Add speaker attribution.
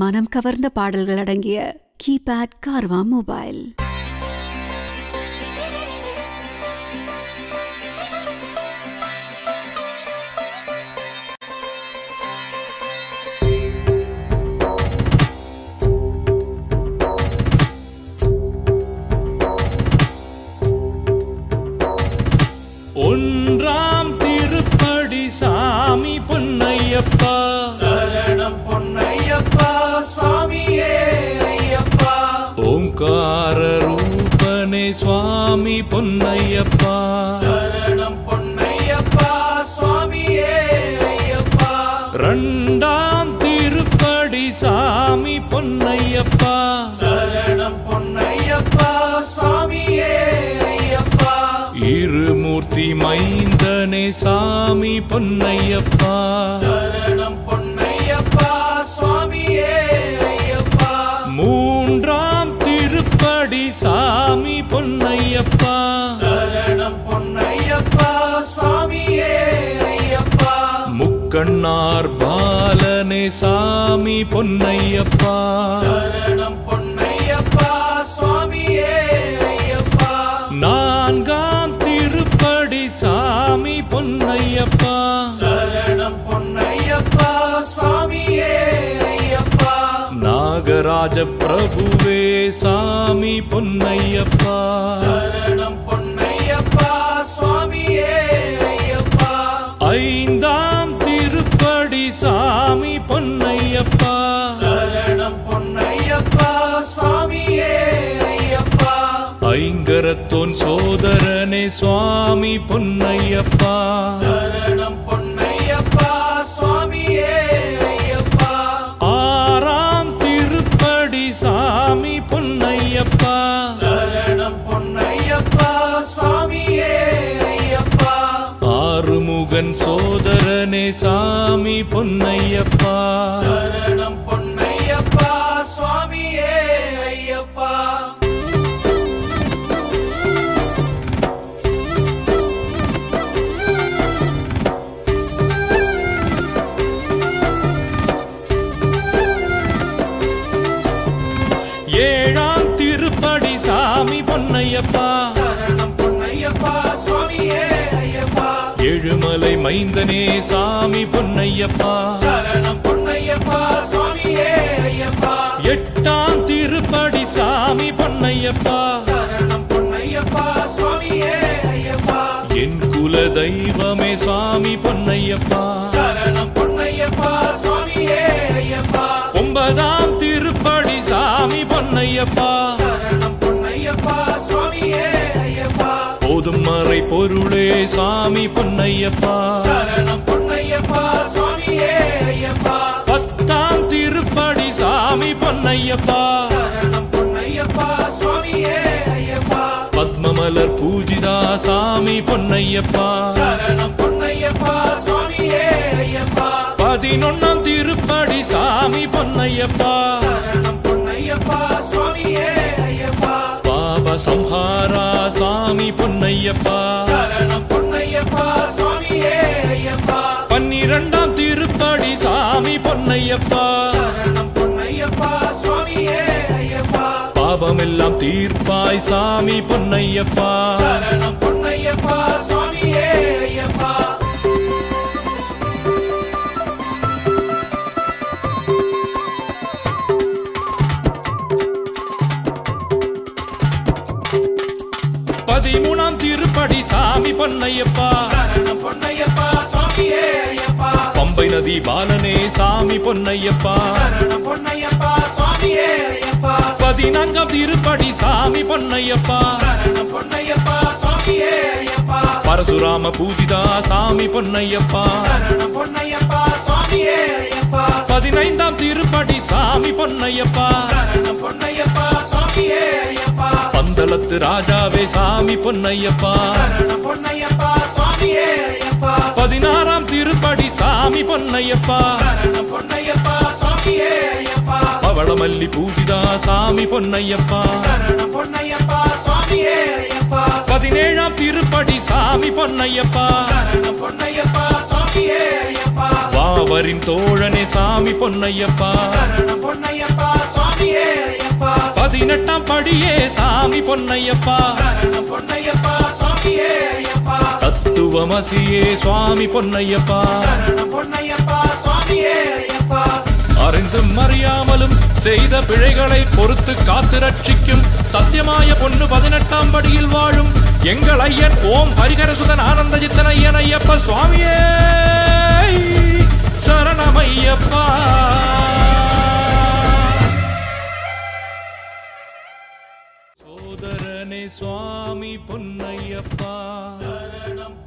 Speaker 1: மனம் கவர்ந்த பாடல்கள் அடங்கிய கீபேட் கார்வா மொபைல்.
Speaker 2: ஒன்றா சுவாமி பொன்னையப்பா.
Speaker 3: சரணம் பொன்னையப்பா சுவாமியே ஐயப்பா.
Speaker 2: ரெண்டாம் திருப்படி சாமி பொன்னையப்பா.
Speaker 3: சரணம் பொன்னையப்பா சுவாமியே ஐயப்பா.
Speaker 2: இருமூர்த்தி மைந்தனே சாமி பொன்னையப்பா.
Speaker 3: சரணம்
Speaker 2: சாமி பொன்னையப்பா.
Speaker 3: சரணம் பொன்னையப்பா சுவாமியே ஐயப்பா.
Speaker 2: முக்கண்ணார் பாலனே சாமி பொன்னையப்பா.
Speaker 3: சரணம்
Speaker 2: பிரபுவே சாமி பொன்னையப்பா.
Speaker 3: சரணம் பொன்னையப்பா சுவாமியே ஐயப்பா.
Speaker 2: ஐந்தாம் திருப்படி சாமி பொன்னையப்பா.
Speaker 3: சரணம் பொன்னையப்பா சுவாமியே ஐயப்பா.
Speaker 2: ஐங்கரத்தோன் சோதரனே சுவாமி பொன்னையப்பா. ஆறுமுகன் சோதரனே சாமி பொன்னையப்பா.
Speaker 3: சரணம் பொன்னையப்பா சுவாமியே ஐயப்பா.
Speaker 2: ஏழாம் திருப்படி சாமி பொன்னையப்பா. மைந்தனே சாமி பொன்னையப்பா.
Speaker 3: சரணம் பொன்னையப்பா சுவாமியே ஐயப்பா.
Speaker 2: எட்டாம் திருப்படி சாமி பொன்னையப்பா.
Speaker 3: சரணம் பொன்னையப்பா சுவாமியே ஐயப்பா.
Speaker 2: என் குல தெய்வமே சுவாமி பொன்னையப்பா.
Speaker 3: சரணம் பொன்னையப்பா சுவாமியே ஐயப்பா.
Speaker 2: ஒன்பதாம் திருப்படி சாமி பொன்னையப்பா.
Speaker 3: சரணம் பொன்னையப்பா
Speaker 2: போதும் மறை பொருளே சாமி பொன்னையப்பா.
Speaker 3: சரணம் பொன்னையப்பா சுவாமியே ஐயப்பா.
Speaker 2: பத்தாம் திருப்படி சாமி பொன்னையப்பா.
Speaker 3: சரணம் பொன்னையப்பா சுவாமியே ஐயப்பா.
Speaker 2: பத்மமலர் பூஜிதா சாமி பொன்னையப்பா.
Speaker 3: சரணம் பொன்னையப்பா சுவாமியே ஐயப்பா.
Speaker 2: பதினொன்னாம் திருப்படி சாமி பொன்னையப்பா. சம்ஹாரா சாமி பொன்னையப்பா. பன்னிரண்டாம் திருப்படி சாமி பொன்னையப்பா. பாபமெல்லாம் தீர்ப்பாய் சாமி பொன்னையப்பா. சாமி பொன்னையப்பா.
Speaker 3: சரணம் பொன்னையப்பா சுவாமியே ஐயப்பா.
Speaker 2: பம்பை நதி பாலனே சாமி பொன்னையப்பா.
Speaker 3: சரணம் பொன்னையப்பா சுவாமியே ஐயப்பா.
Speaker 2: பதினான்காம் திருப்படி சாமி பொன்னையப்பா.
Speaker 3: சரணம் பொன்னையப்பா சுவாமியே ஐயப்பா.
Speaker 2: பரசுராம பூஜிதா சாமி பொன்னையப்பா.
Speaker 3: சரணம் பொன்னையப்பா சுவாமியே ஐயப்பா.
Speaker 2: பதினைந்தாம் திருப்படி சாமி பொன்னையப்பா. பந்தளத்து ராஜாவே சாமி பொன்னையப்பா. பதினாறாம் திருப்படி சாமி பொன்னையப்பா. பவளமல்லி பூஜிதா சாமி பொன்னையப்பா. பதினேழாம் திருப்படி சாமி பொன்னையப்பா. வாவரின் தோழனே சாமி பொன்னையப்பா பதினெட்டாம் படியே சாமி பொன்னையப்பா.
Speaker 3: பொன்னையப்பா சுவாமியே ஐயப்பா.
Speaker 2: தத்துவமசியே சுவாமி பொன்னையப்பா.
Speaker 3: பொன்னையப்பா சுவாமியே ஐயப்பா.
Speaker 2: அறிந்தும் அறியாமலும் செய்த பிழைகளை பொறுத்து காத்து ரட்சிக்கும் சத்தியமாய பொண்ணு பதினெட்டாம் படியில் வாழும் எங்கள் ஐயன் ஓம் ஹரிகரசுதன் ஆனந்த ஐயன் ஐயப்ப சுவாமியே. சரணமையப்பா. சோதரனே சுவாமி பொன்னையப்பா.
Speaker 3: சரணம்